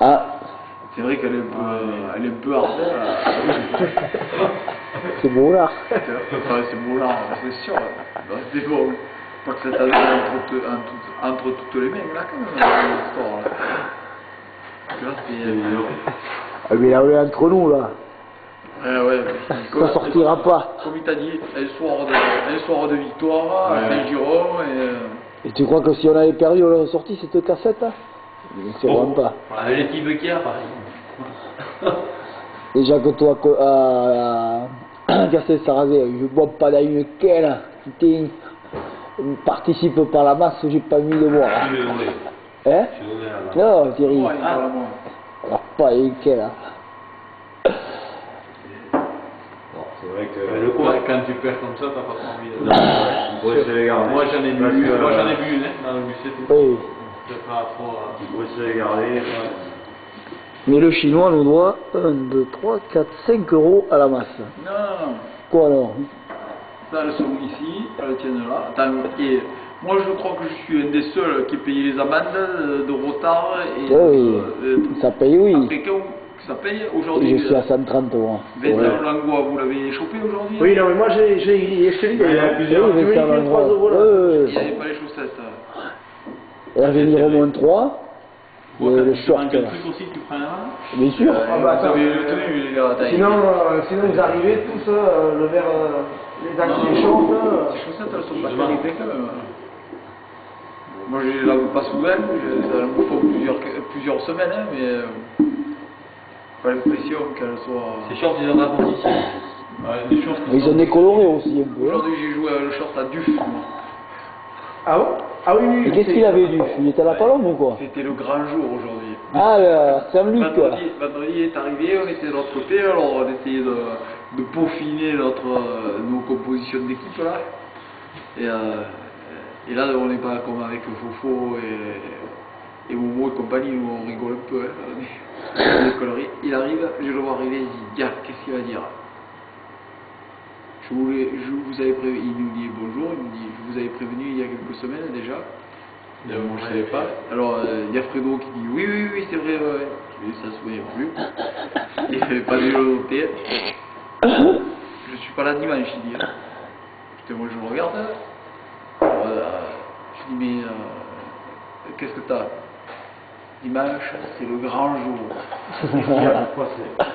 Ah, C'est vrai qu'elle est un peu, elle est un peu hardée. c'est beau là. Enfin, c'est beau là, c'est sûr. Bah, C'est bon. Pas que ça t'arrive entre, te- entre, entre toutes les mains là quand même, dans l'histoire là. Tu vois, c'est. Ah, mais là, on est entre nous là. Ouais, ouais. Ça sortira pas. Comme il t'a dit, un soir de, un soir de victoire à Saint-Giron et. euh, Et tu crois que si on avait perdu, on aurait sorti cette cassette là? C'est vraiment pas. Avec l'équipe qu'il y a, pareil. Déjà que toi, à, à cassette Sarrazé, je bois pas dans une quelle. Putain, participe par la masse, j'ai pas mis de boire. Je. Hein Je là-bas. Non, Thierry. ouais, moi. Alors, pas une quelle. hein. Bon, c'est vrai que. Mais le quoi, quand tu perds comme ça, t'as pas envie de. Les garder. Moi j'en ai que, moi j'en ai euh, bu une, hein, dans le tout. Oui. Pas trop. Il garder. ouais. Mais le chinois nous doit 1, 2, 3, 4, 5 euros à la masse. Non, non, non. Quoi alors? Là, elles sont ici, elles tiennent là. Attends, et moi, je crois que je suis un des seuls qui paye les amendes de retard et Oui. euh, Ça paye, oui. après quand ça paye aujourd'hui. je suis à 130 euros. Vincent Langlois, vous l'avez chopé aujourd'hui? Oui, non, mais moi j'ai, dis, il y a plusieurs, Oui, tu mais ça me va dis 3 euros là. Il n'y avait pas les chaussettes. hein. Venir au moins 3. Moi, Le, le tu prends short, là. truc aussi, tu prends main bien sûr. Euh, bah, vous attends. avez le tenu, les gars. Sinon, euh, sinon vous arrivez tous, euh, le verre, euh, les actes shorts, là. Ces chaussettes, elles sont pas terribles quand même. Moi, je les lave pas souvent, je- ça me faut plusieurs, plusieurs semaines, hein, mais euh, pas l'impression qu'elles soient. C'est short, ils ont raccourci ici. Ouais, des qui Ils sont- ont décoloré aussi un peu. hein. Aujourd'hui, j'ai joué à le short à Duf. moi. Ah bon Ah oui, oui. Et qu'est-ce qu'il avait dû Il était à la palombe ou quoi C'était le grand jour aujourd'hui. Ah, le Saint-Luc. là. Vendredi, vendredi est arrivé, on était de l'autre côté, alors on essayait de, de peaufiner notre, nos compositions d'équipe là. Et, euh, et là, on n'est pas comme avec Fofo et, et Momo et compagnie, où on rigole un peu. Hein. Il arrive, je le vois arriver, il dit Tiens, qu'est-ce qu'il va dire? Je, voulais, je vous avais prévenu, il nous dit bonjour, il nous dit je vous avais prévenu il y a quelques semaines déjà. Euh, je savais pas? Alors euh, il y a Fredo qui dit oui oui oui c'est vrai, ouais. Lui ça se souvient plus. Il n'avait pas le noter. Je suis pas là dimanche, il dit. hein. Putain moi je le regarde. Alors, euh, je dis mais euh, qu'est-ce que t'as? Dimanche c'est le grand jour.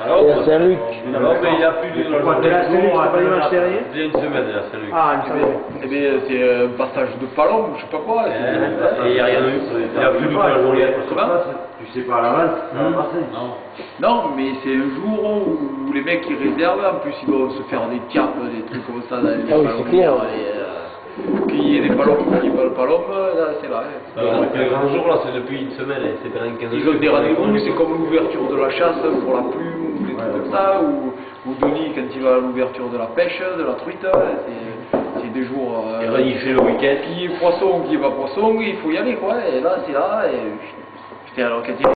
Alors, Saint-Luc. alors, mais il y a plus de Saint-Luc, t'as pas dimanche dernier Il y a une semaine là, salut. Ah, une semaine. Eh bien c'est un passage de palombe, je sais pas quoi. Et il n'y a rien eu. Il n'y a plus de la journée. Comment Tu sais pas à l'avance, passer. Non. Non, mais c'est un jour où les mecs ils réservent, en plus ils doivent se faire des cartes, des trucs comme ça dans les Ah oui, c'est clair. Et, euh, qu'il y ait des ballons, qu'il n'y ait pas le ballon, là c'est là. hein. Alors, le grand jour là, c'est depuis une semaine, et c'est dans 15 Ils ont des rendez-vous, c'est comme l'ouverture de la chasse pour la plume, ou des trucs comme ça, ou, ou Denis quand il va à l'ouverture de la pêche, de la truite, c'est- c'est des jours. Et euh, là, il fait le week-end. qui est poisson, qui est pas poisson, il faut y aller quoi, et là c'est là, et putain alors quand il